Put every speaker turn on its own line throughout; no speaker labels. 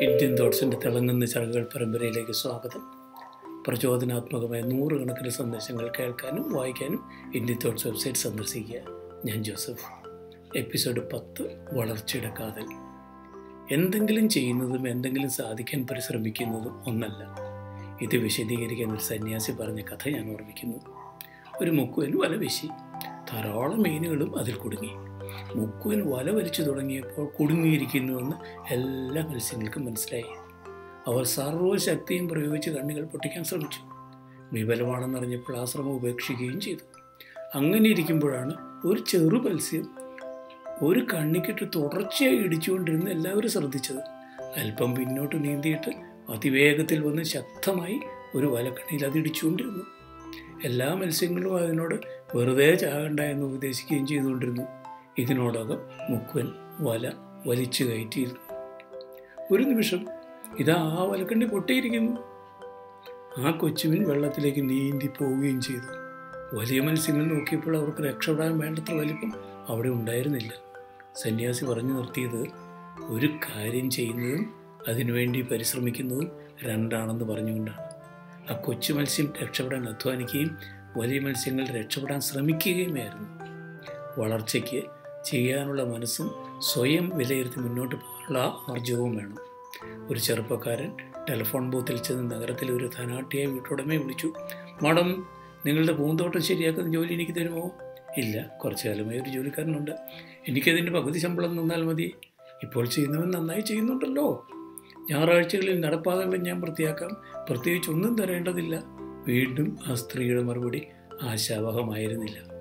Indian തോട്ട്സിന്റെ തിളങ്ങുന്ന ചടങ്ങുകൾ പരമ്പരയിലേക്ക് സ്വാഗതം. പ്രചോദനാത്മകമായ നൂറുകണക്കിന് സന്ദേശങ്ങൾ കേൾക്കാനും വായിക്കാനും ഇന്ത്യൻ തോട്ട്സ് വെബ്സൈറ്റ് സന്ദർശിക്കുക. ഞാൻ ജോസഫ്. എപ്പിസോഡ് പത്ത് വളർച്ചയുടെ കാതൽ. എന്തെങ്കിലും ചെയ്യുന്നതും എന്തെങ്കിലും സാധിക്കാൻ പരിശ്രമിക്കുന്നതും ഒന്നല്ല. ഇത് വിശദീകരിക്കാൻ ഒരു സന്യാസി പറഞ്ഞ കഥ ഞാൻ ഓർമ്മിക്കുന്നു. ഒരു മുക്കുവൻ വല വീശി ധാരാളം മീനുകളും അതിൽ കുടുങ്ങി. മുക്കുവൻ വല വലിച്ചു തുടങ്ങിയപ്പോൾ കുടുങ്ങിയിരിക്കുന്നുവെന്ന് എല്ലാ മത്സ്യങ്ങൾക്കും മനസ്സിലായി. അവർ സർവശക്തിയും പ്രയോഗിച്ച് കണ്ണികൾ പൊട്ടിക്കാൻ ശ്രമിച്ചു. വിഫലമാണെന്നറിഞ്ഞപ്പോൾ ആ ശ്രമം ഉപേക്ഷിക്കുകയും ചെയ്തു. അങ്ങനെ ഇരിക്കുമ്പോഴാണ് ഒരു ചെറു മത്സ്യം ഒരു കണ്ണിക്കിട്ട് തുടർച്ചയായി ഇടിച്ചുകൊണ്ടിരുന്ന എല്ലാവരും ശ്രദ്ധിച്ചത്. അല്പം പിന്നോട്ട് നീന്തിയിട്ട് അതിവേഗത്തിൽ വന്ന് ശക്തമായി ഒരു വലക്കണ്ണിയിൽ അത് ഇടിച്ചുകൊണ്ടിരുന്നു. എല്ലാ മത്സ്യങ്ങളും അതിനോട് വെറുതെ ചാകണ്ട എന്ന് ഉപദേശിക്കുകയും ചെയ്തുകൊണ്ടിരുന്നു. ഇതിനോടകം മുക്കുവൻ വല വലിച്ചു കയറ്റിയിരുന്നു. ഒരു നിമിഷം ഇതാ ആ വലക്കണ്ണി പൊട്ടിയിരിക്കുന്നു. ആ കൊച്ചുവിൻ വെള്ളത്തിലേക്ക് നീന്തി പോവുകയും ചെയ്തു. വലിയ മത്സ്യങ്ങൾ നോക്കിയപ്പോൾ അവർക്ക് രക്ഷപ്പെടാൻ വേണ്ടത്ര വലിപ്പം അവിടെ ഉണ്ടായിരുന്നില്ല. സന്യാസി പറഞ്ഞു നിർത്തിയത് ഒരു കാര്യം ചെയ്യുന്നതും അതിനുവേണ്ടി പരിശ്രമിക്കുന്നതും രണ്ടാണെന്ന് പറഞ്ഞുകൊണ്ടാണ്. ആ കൊച്ചു മത്സ്യം രക്ഷപ്പെടാൻ അധ്വാനിക്കുകയും വലിയ മത്സ്യങ്ങൾ രക്ഷപ്പെടാൻ ശ്രമിക്കുകയുമായിരുന്നു. വളർച്ചയ്ക്ക് ചെയ്യാനുള്ള മനസ്സും സ്വയം വിലയിരുത്തി മുന്നോട്ട് പോകാനുള്ള ആർജവും വേണം. ഒരു ചെറുപ്പക്കാരൻ ടെലിഫോൺ ബൂത്തിൽ ചെന്ന് നഗരത്തിലെ ഒരു ധനാട്ടിയെ വീട്ടുടമയെ വിളിച്ചു മാഡം നിങ്ങളുടെ പൂന്തോട്ടം ശരിയാക്കുന്ന ജോലി എനിക്ക് തരുമോ? ഇല്ല കുറച്ചു കാലമായി ഒരു ജോലിക്കാരനുണ്ട്. എനിക്കതിന്റെ പകുതി ശമ്പളം തന്നാൽ മതി. ഇപ്പോൾ ചെയ്യുന്നവൻ നന്നായി ചെയ്യുന്നുണ്ടല്ലോ. ഞായറാഴ്ചകളിൽ നടപ്പാതകൾ ഞാൻ വൃത്തിയാക്കാം. പ്രത്യേകിച്ച് ഒന്നും തരേണ്ടതില്ല. വീണ്ടും ആ സ്ത്രീയുടെ മറുപടി ആശാവഹമായിരുന്നില്ല.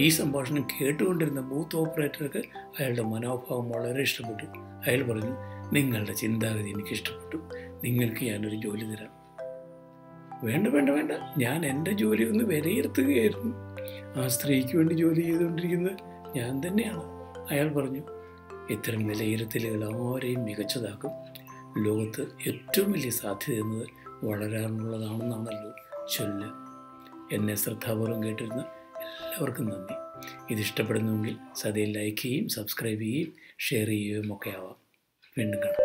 ഈ സംഭാഷണം കേട്ടുകൊണ്ടിരുന്ന ബൂത്ത് ഓപ്പറേറ്റർക്ക് അയാളുടെ മനോഭാവം വളരെ ഇഷ്ടപ്പെട്ടു. അയാൾ പറഞ്ഞു നിങ്ങളുടെ ചിന്താഗതി എനിക്ക് ഇഷ്ടപ്പെട്ടു നിങ്ങൾക്ക് ഞാനൊരു ജോലി തരാം. വേണ്ട വേണ്ട വേണ്ട. ഞാൻ എന്റെ ജോലി ഒന്ന് വിലയിരുത്തുകയായിരുന്നു. ആ സ്ത്രീക്ക് വേണ്ടി ജോലി ചെയ്തുകൊണ്ടിരിക്കുന്നത് ഞാൻ തന്നെയാണ്. അയാൾ പറഞ്ഞു ഇത്തരം വിലയിരുത്തലുകൾ ആരെയും മികച്ചതാക്കും. ലോകത്ത് ഏറ്റവും വലിയ സാധ്യത എന്നത് വളരാനുള്ളതാണെന്നാണല്ലോ. ചൊല്ല്. എന്നെ ശ്രദ്ധാപൂർവം കേട്ടിരുന്ന എല്ലാവർക്കും നന്ദി. ഇതിഷ്ടപ്പെടുന്നുവെങ്കിൽ സതയിൽ ലൈക്ക് ചെയ്യുകയും സബ്സ്ക്രൈബ് ചെയ്യുകയും ഷെയർ ചെയ്യുകയും ഒക്കെ ആവാം. വീണ്ടും കാണാം.